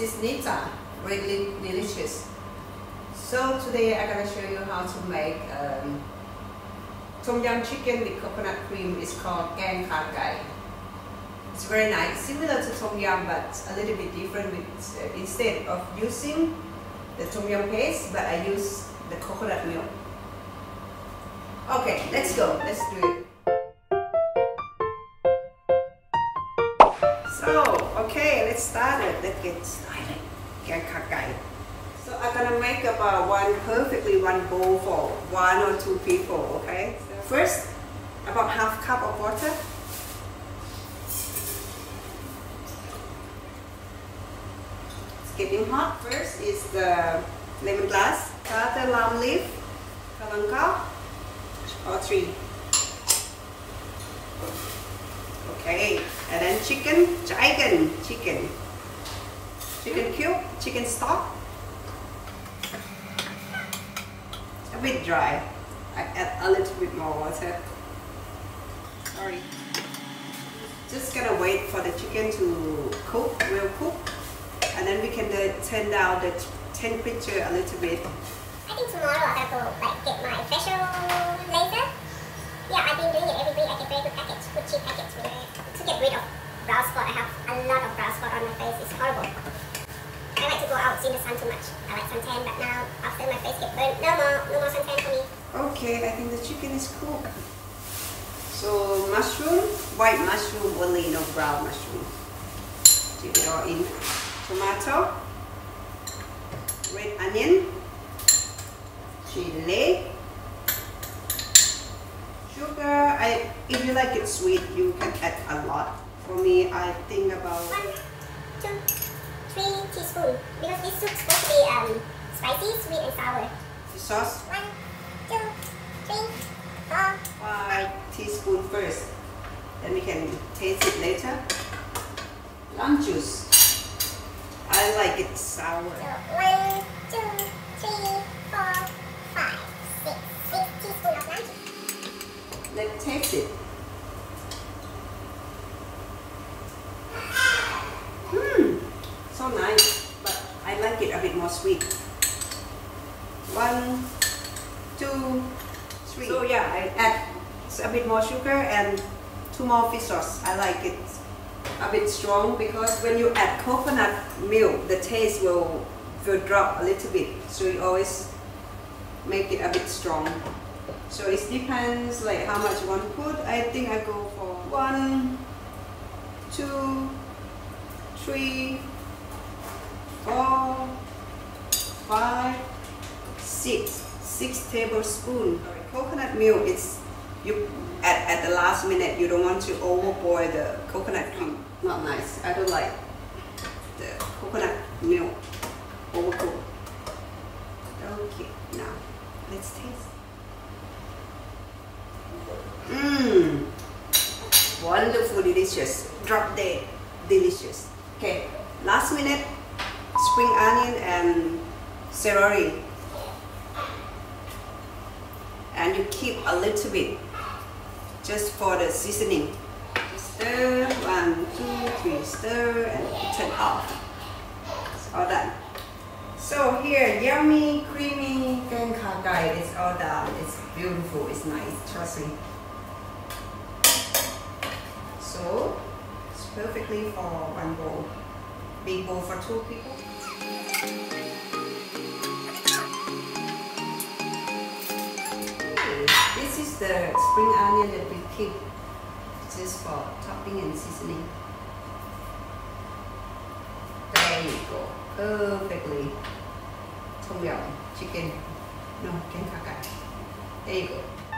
is Nita, really delicious. So today I'm gonna show you how to make um, tom yum chicken with coconut cream. It's called Gang Kha Gai. It's very nice, similar to tom yum but a little bit different. With uh, instead of using the tom yum paste, but I use the coconut milk. Okay, let's go. Let's do it. So, okay, let's start it. Let's get started. Kha So I'm gonna make about uh, one perfectly one bowl for one or two people, okay? First, about half cup of water. It's getting hot. First is the lemongrass, the lime leaf, kalangka, or three. Okay, and then chicken, chicken, chicken. Chicken cube, chicken stock. A bit dry. I add a little bit more water. Sorry. Just gonna wait for the chicken to cook, well cook. And then we can uh, turn down the temperature a little bit. I think tomorrow I'm gonna go like get my facial laser. Yeah, I've been doing it every week. I get very good package, good cheap it to get rid of brown spot. I have a lot of brown spot on my face. It's horrible. I like to go out see the sun too much. I like suntan, but now after my face get burnt, no more, no more suntan for me. Okay, I think the chicken is cooked. So mushroom, white mushroom only, no brown mushroom. Dip it all in. Tomato, red onion, chili, sugar. I, if you like it sweet, you can add a lot. For me, I think about One, two, three teaspoon. Because this soup's supposed to be um spicy, sweet and sour. the sauce. One, two, three, four. Five teaspoon first. Then we can taste it later. Lime juice. I like it sour. So one, two, three, four, five, six. Six teaspoon of lime juice. Let's taste it. Hmm, so nice, but I like it a bit more sweet. One, two, three. So yeah, I add a bit more sugar and two more fish sauce. I like it a bit strong because when you add coconut milk, the taste will will drop a little bit. So you always make it a bit strong. So it depends like how much to put. I think I go for one, two, three, four, five, six, six tablespoons. Coconut milk is you at, at the last minute you don't want to overboil the coconut cream. Not nice. I don't like the coconut milk overcooked. Okay, now let's taste. Mmm, wonderful, delicious, drop dead, delicious. Okay, last minute, spring onion and celery. And you keep a little bit, just for the seasoning. Stir, one, two, three, stir, and turn off. It's all done. So here, yummy, creamy gang kha gai is all done. It's beautiful, it's nice, trust me. So, it's perfectly for one bowl. Big bowl for two people. This is the spring onion that we keep just for topping and seasoning. There you go, perfectly. Tom yum chicken, no, gang kha gai. There you go.